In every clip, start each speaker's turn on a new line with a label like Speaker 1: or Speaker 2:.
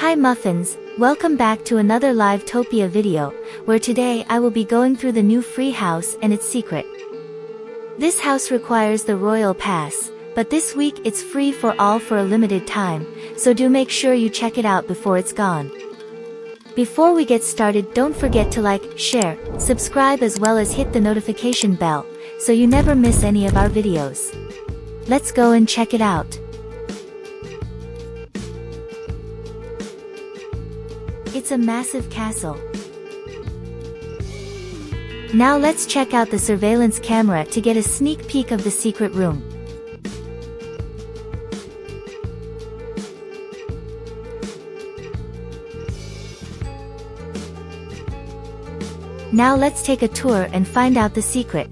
Speaker 1: Hi Muffins, welcome back to another Livetopia video, where today I will be going through the new free house and its secret. This house requires the Royal Pass, but this week it's free for all for a limited time, so do make sure you check it out before it's gone. Before we get started don't forget to like, share, subscribe as well as hit the notification bell, so you never miss any of our videos. Let's go and check it out. It's a massive castle. Now let's check out the surveillance camera to get a sneak peek of the secret room. Now let's take a tour and find out the secret.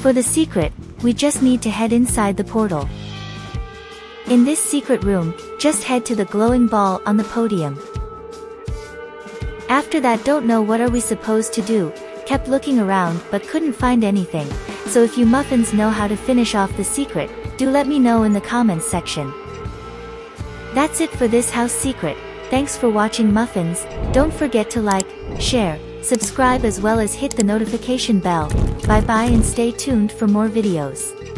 Speaker 1: For the secret, we just need to head inside the portal. In this secret room, just head to the glowing ball on the podium. After that don't know what are we supposed to do, kept looking around but couldn't find anything, so if you muffins know how to finish off the secret, do let me know in the comments section. That's it for this house secret, thanks for watching muffins, don't forget to like, share, subscribe as well as hit the notification bell. Bye bye and stay tuned for more videos.